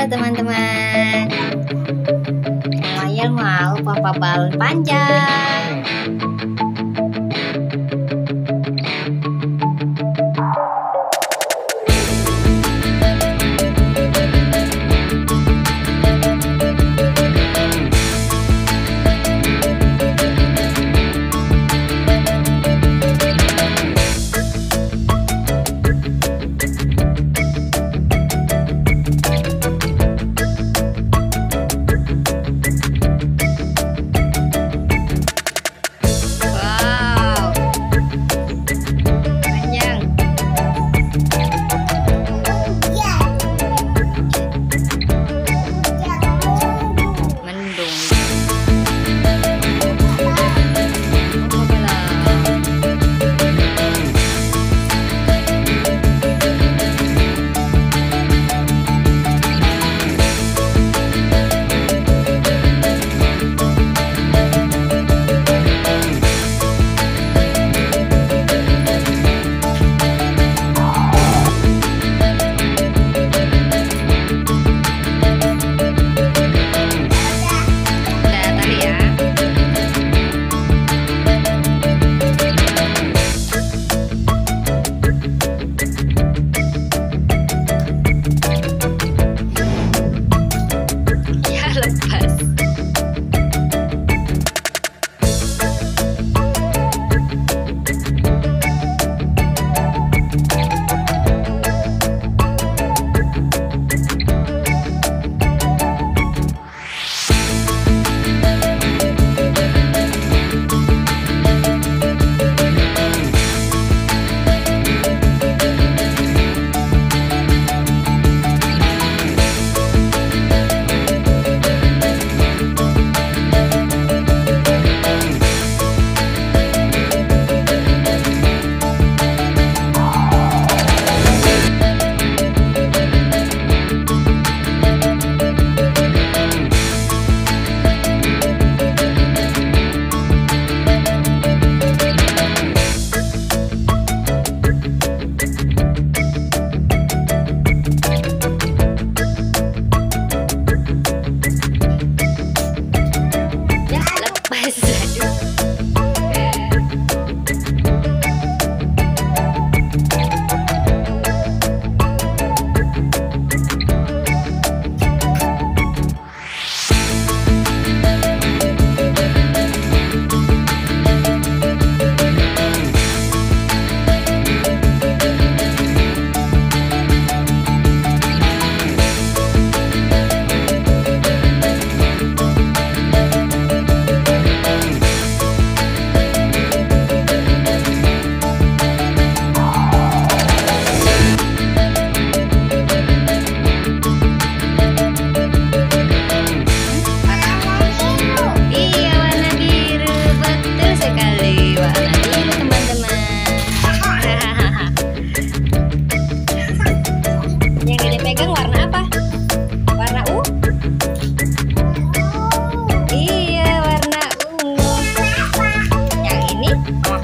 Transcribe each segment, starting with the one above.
Halo teman-teman. Mayel mau papa balon panjang.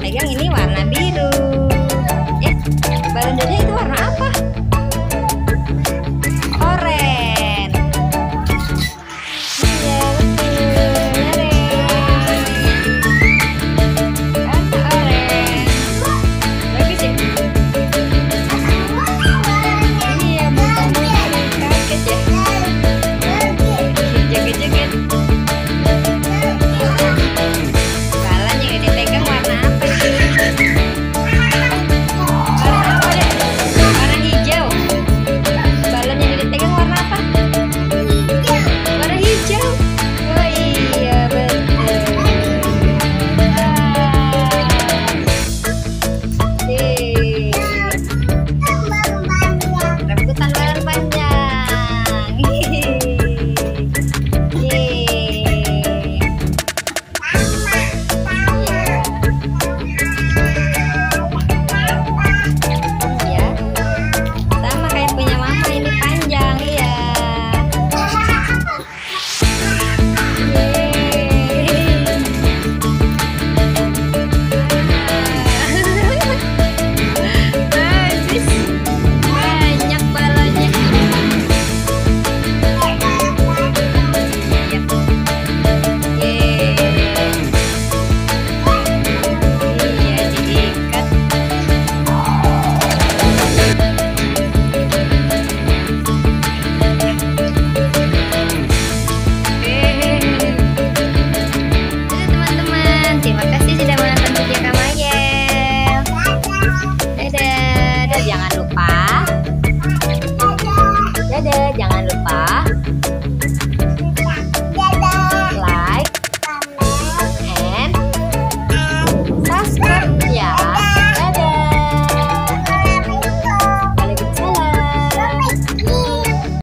pegang ini warna biru.